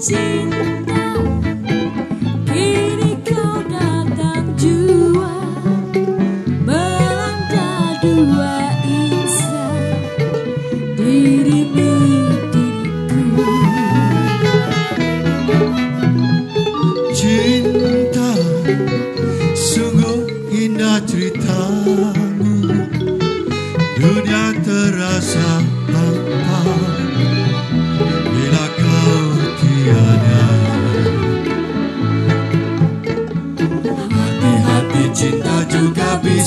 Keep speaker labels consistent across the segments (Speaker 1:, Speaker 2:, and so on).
Speaker 1: See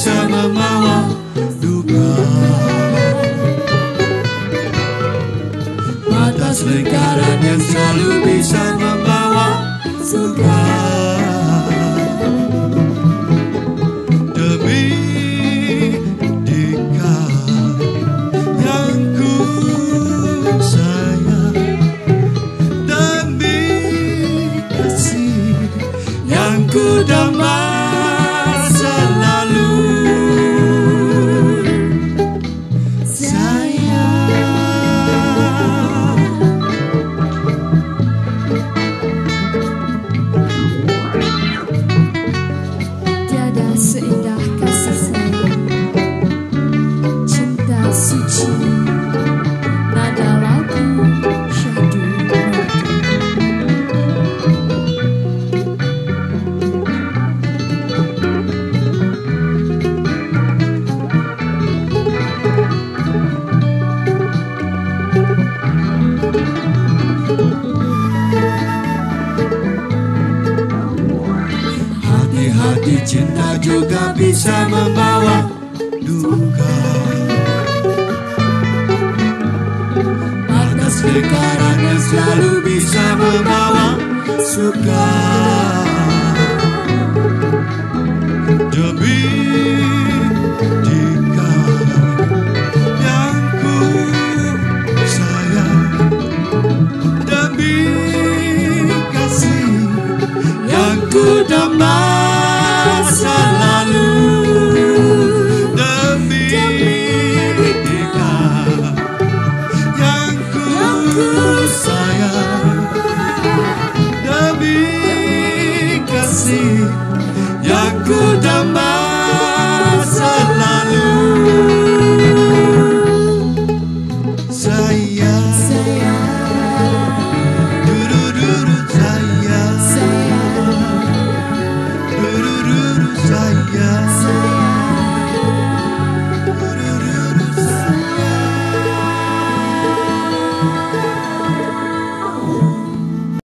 Speaker 1: bisa membawa duka. Batas lingkaran yang selalu bisa membawa suka Hati-hati cinta juga bisa membawa duka. Panas lingkaran yang selalu bisa membawa suka kutamba